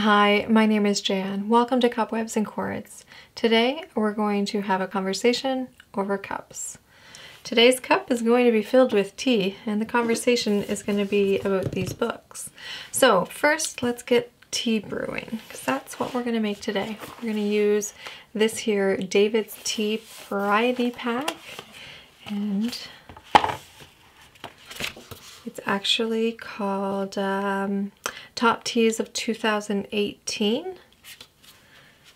Hi, my name is Jann. Welcome to Cupwebs and Chords. Today we're going to have a conversation over cups. Today's cup is going to be filled with tea and the conversation is going to be about these books. So first let's get tea brewing because that's what we're going to make today. We're going to use this here David's Tea Variety Pack and it's actually called um, Top Teas of 2018.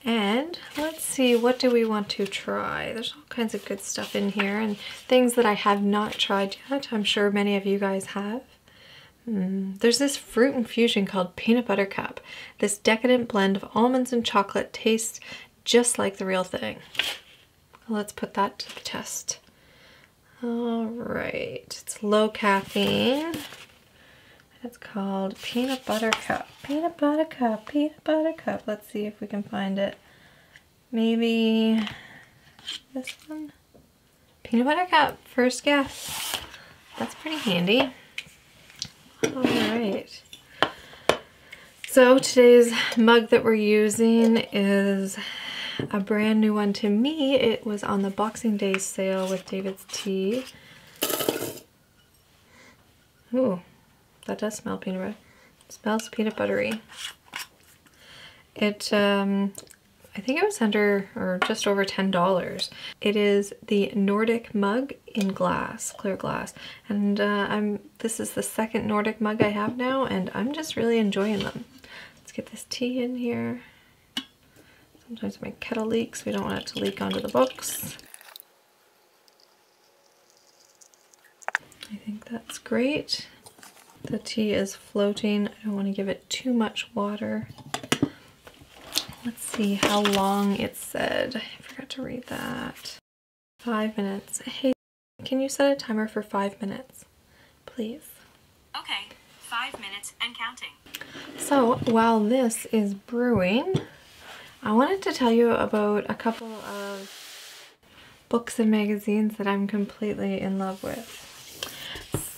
And let's see, what do we want to try? There's all kinds of good stuff in here and things that I have not tried yet. I'm sure many of you guys have. Mm, there's this fruit infusion called Peanut Butter Cup. This decadent blend of almonds and chocolate tastes just like the real thing. Let's put that to the test. All right, it's low caffeine. It's called Peanut Butter Cup. Peanut Butter Cup, Peanut Butter Cup. Let's see if we can find it. Maybe this one? Peanut Butter Cup, first guess. That's pretty handy. All right. So today's mug that we're using is a brand new one to me. It was on the Boxing Day sale with David's Tea. Ooh, that does smell peanut butter. It smells peanut buttery. It, um, I think it was under or just over $10. It is the Nordic mug in glass, clear glass. And uh, I'm this is the second Nordic mug I have now and I'm just really enjoying them. Let's get this tea in here. Sometimes my kettle leaks. We don't want it to leak onto the books. I think that's great. The tea is floating. I don't want to give it too much water. Let's see how long it said. I forgot to read that. Five minutes. Hey, can you set a timer for five minutes, please? Okay, five minutes and counting. So while this is brewing, I wanted to tell you about a couple of books and magazines that I'm completely in love with.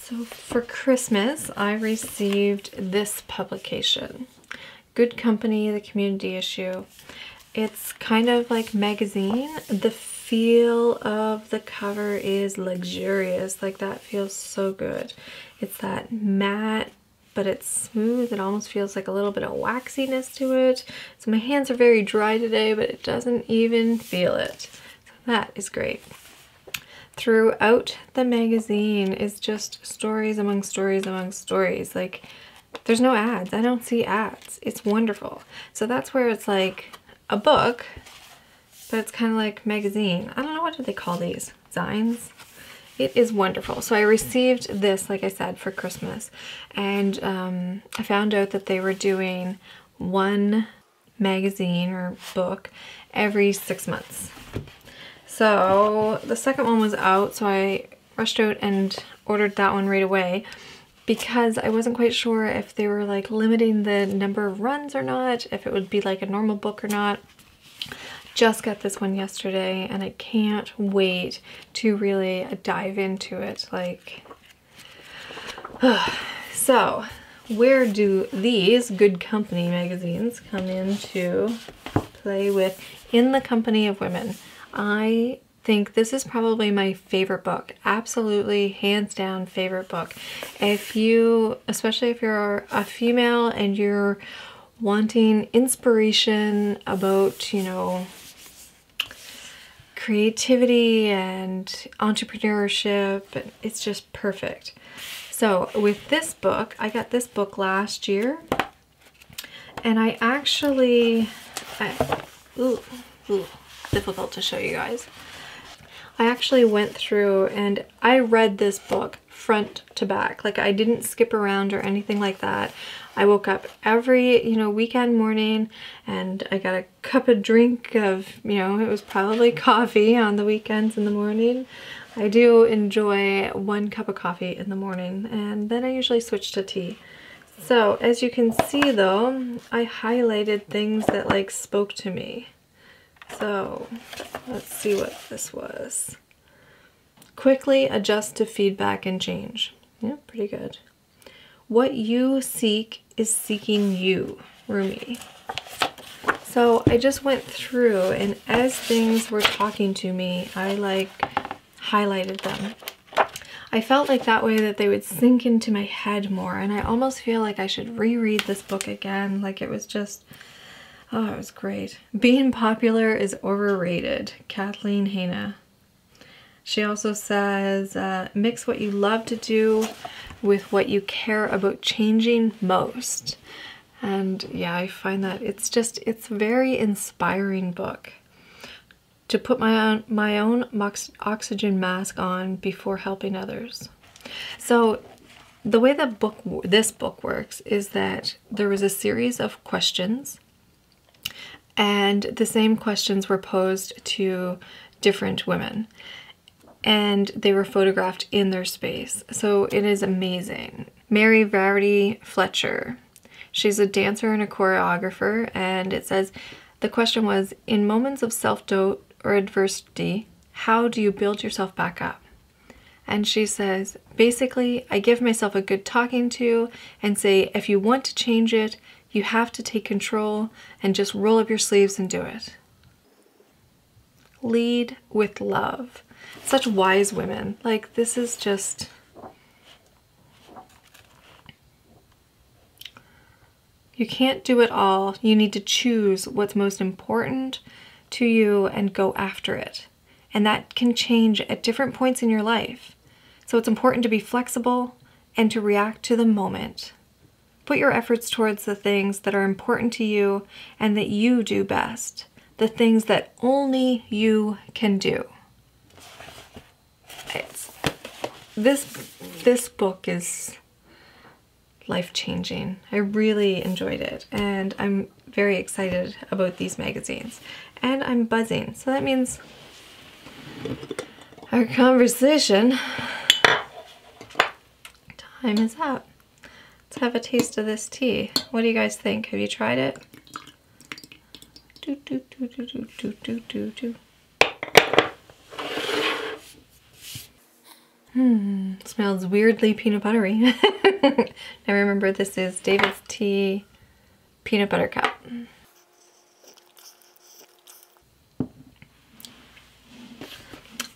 So for Christmas, I received this publication, Good Company, the community issue. It's kind of like magazine. The feel of the cover is luxurious, like that feels so good. It's that matte but it's smooth. It almost feels like a little bit of waxiness to it. So my hands are very dry today, but it doesn't even feel it. So that is great. Throughout the magazine is just stories among stories among stories. Like there's no ads. I don't see ads. It's wonderful. So that's where it's like a book, but it's kind of like magazine. I don't know, what do they call these? Zines? It is wonderful. So I received this, like I said, for Christmas. And um, I found out that they were doing one magazine or book every six months. So the second one was out, so I rushed out and ordered that one right away because I wasn't quite sure if they were like limiting the number of runs or not, if it would be like a normal book or not just got this one yesterday and I can't wait to really dive into it. Like, so where do these Good Company magazines come into play with In the Company of Women? I think this is probably my favorite book. Absolutely, hands down favorite book. If you, especially if you're a female and you're wanting inspiration about, you know, creativity and entrepreneurship. It's just perfect. So with this book, I got this book last year and I actually, I, ooh, ooh, difficult to show you guys. I actually went through and I read this book front to back. Like I didn't skip around or anything like that. I woke up every, you know, weekend morning and I got a cup of drink of, you know, it was probably coffee on the weekends in the morning. I do enjoy one cup of coffee in the morning and then I usually switch to tea. So as you can see though, I highlighted things that like spoke to me. So let's see what this was. Quickly adjust to feedback and change. Yeah, pretty good. What you seek is seeking you. Rumi. So I just went through and as things were talking to me, I like highlighted them. I felt like that way that they would sink into my head more and I almost feel like I should reread this book again. Like it was just, oh, it was great. Being popular is overrated. Kathleen Hanna. She also says, uh, mix what you love to do with what you care about changing most. And yeah, I find that it's just, it's a very inspiring book. To put my own, my own oxygen mask on before helping others. So the way that book, this book works is that there was a series of questions and the same questions were posed to different women and they were photographed in their space. So it is amazing. Mary Verdi-Fletcher She's a dancer and a choreographer, and it says the question was In moments of self doubt or adversity, how do you build yourself back up? And she says, basically, I give myself a good talking to and say, if you want to change it, you have to take control and just roll up your sleeves and do it. Lead with love. Such wise women. Like, this is just You can't do it all. You need to choose what's most important to you and go after it. And that can change at different points in your life. So it's important to be flexible and to react to the moment. Put your efforts towards the things that are important to you and that you do best, the things that only you can do. It's, this, this book is life-changing. I really enjoyed it and I'm very excited about these magazines. And I'm buzzing, so that means our conversation time is up. Let's have a taste of this tea. What do you guys think? Have you tried it? Do, do, do, do, do, do, do, do, do. Hmm, smells weirdly peanut buttery. now remember this is David's Tea Peanut Butter Cup.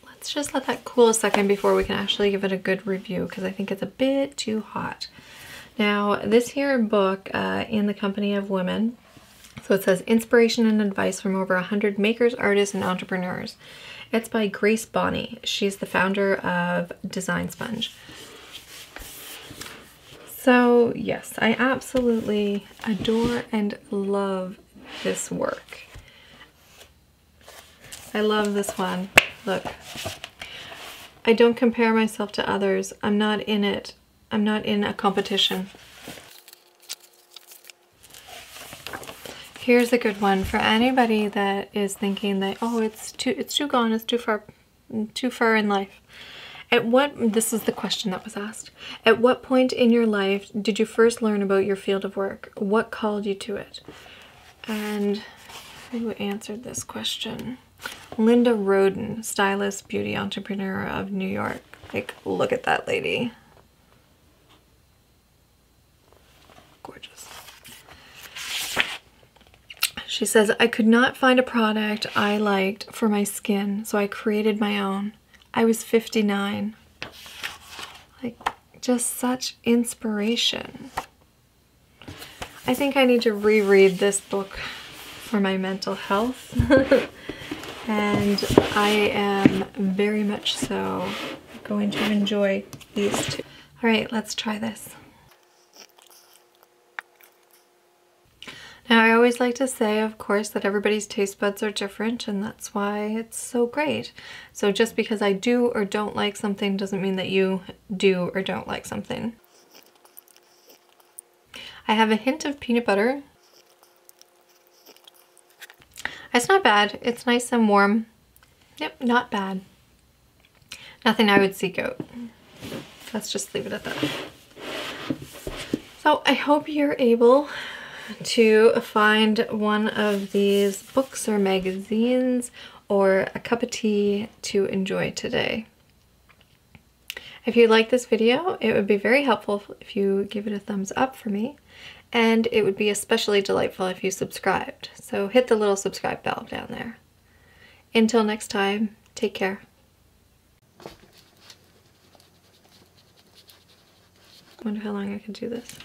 Let's just let that cool a second before we can actually give it a good review because I think it's a bit too hot. Now this here book, uh, In the Company of Women, so it says inspiration and advice from over 100 makers, artists, and entrepreneurs. It's by Grace Bonney. She's the founder of Design Sponge. So yes, I absolutely adore and love this work. I love this one. Look, I don't compare myself to others. I'm not in it. I'm not in a competition. Here's a good one for anybody that is thinking that, oh, it's too, it's too gone, it's too far, too far in life. At what, this is the question that was asked. At what point in your life did you first learn about your field of work? What called you to it? And who answered this question? Linda Rodin, stylist, beauty entrepreneur of New York. Like, look at that lady. Gorgeous. She says, I could not find a product I liked for my skin, so I created my own. I was 59. Like, just such inspiration. I think I need to reread this book for my mental health. and I am very much so going to enjoy these two. All right, let's try this. Now I always like to say, of course, that everybody's taste buds are different and that's why it's so great. So just because I do or don't like something doesn't mean that you do or don't like something. I have a hint of peanut butter. It's not bad. It's nice and warm. Yep, not bad. Nothing I would seek out. Let's just leave it at that. So I hope you're able to find one of these books or magazines or a cup of tea to enjoy today. If you like this video, it would be very helpful if you give it a thumbs up for me. and it would be especially delightful if you subscribed. So hit the little subscribe bell down there. Until next time, take care. Wonder how long I can do this.